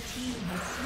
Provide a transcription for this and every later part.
team has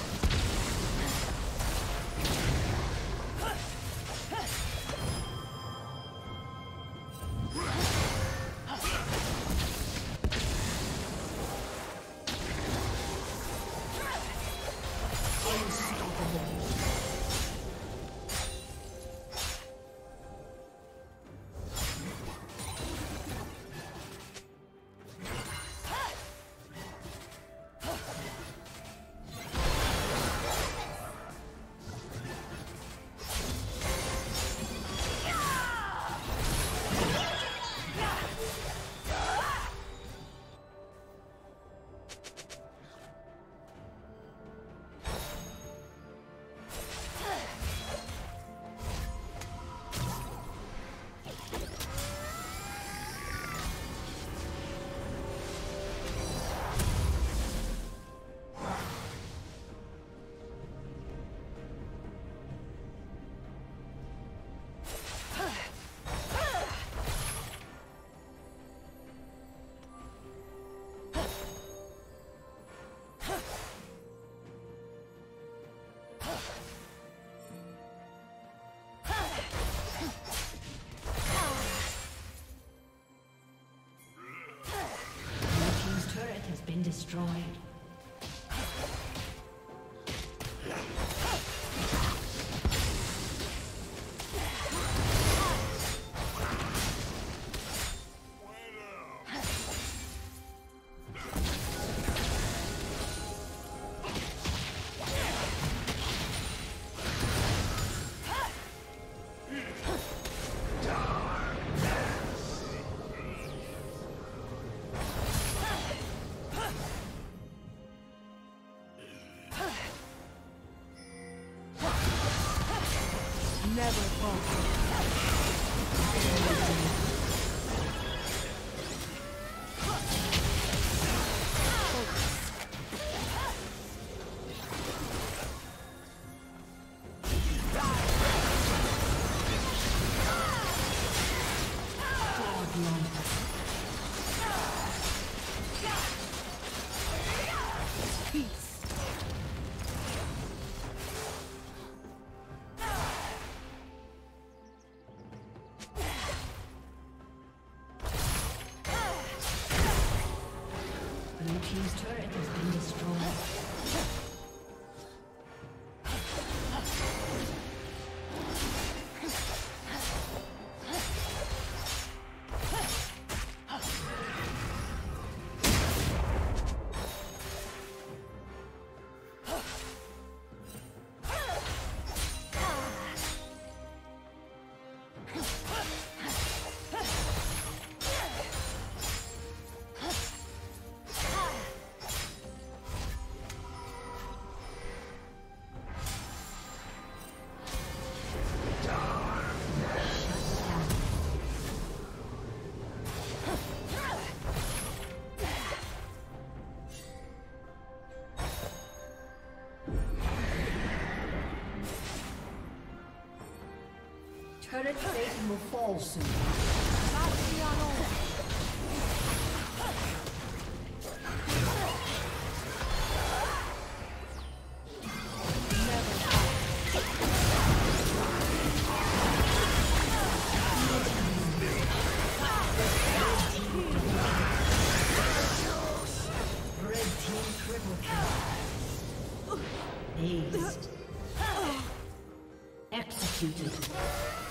Destroyed. Unknown Turret plate will fall soon. Red team triple Executed.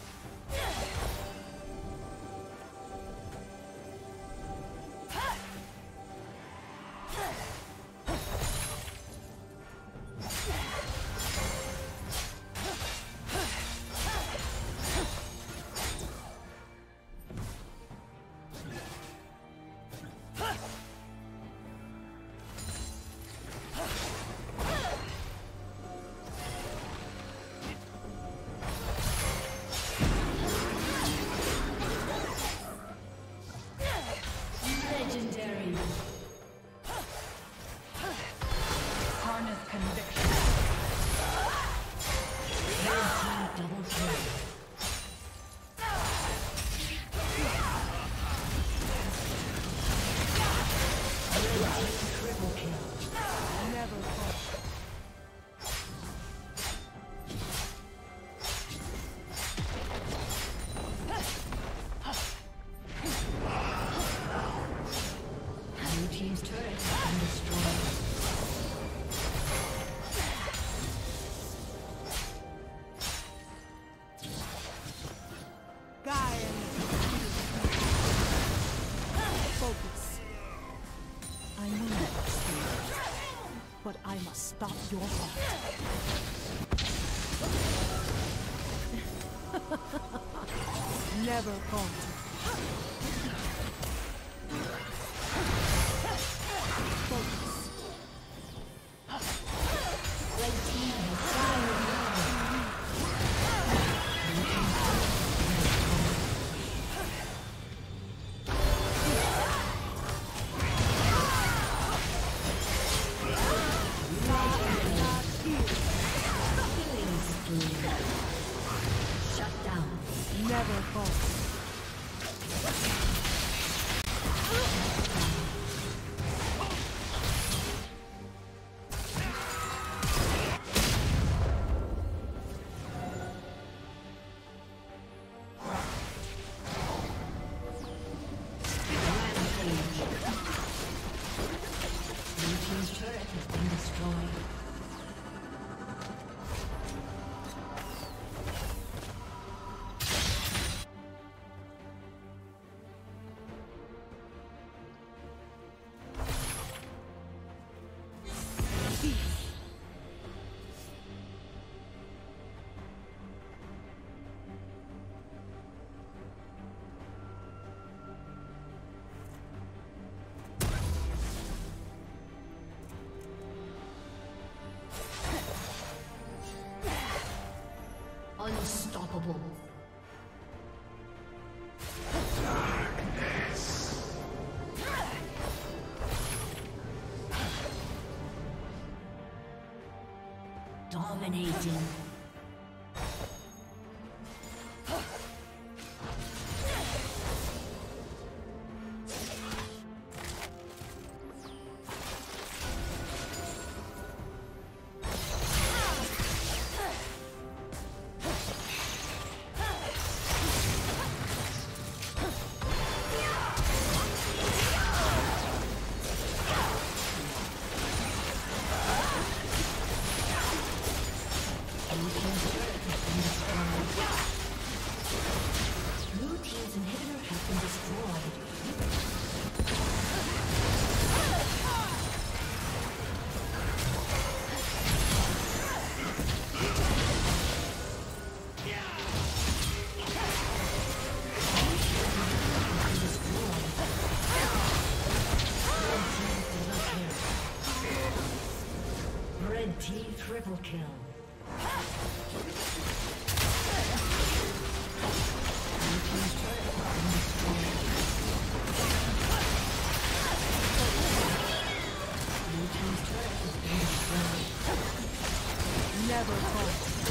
stop your heart. Never falter. unstoppable. Dominating.